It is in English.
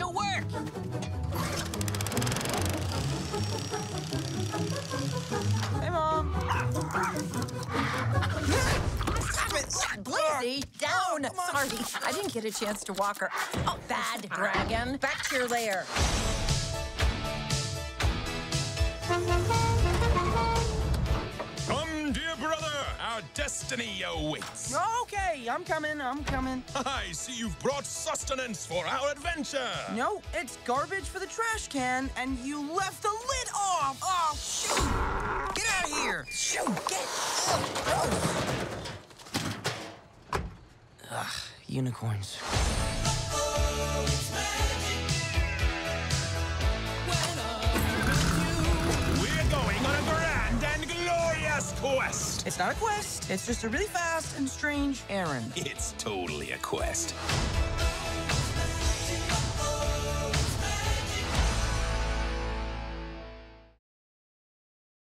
to work! Hey, Mom! Stop it! Blazey, down! Oh, Sorry, I didn't get a chance to walk her. Oh, bad dragon, back to your lair. Our destiny awaits. Okay, I'm coming, I'm coming. I see you've brought sustenance for our adventure. No, it's garbage for the trash can, and you left the lid off! Oh, shoot! Get out of here! Shoot, get Ugh, unicorns. We're quest. It's not a quest, it's just a really fast and strange errand. It's totally a quest.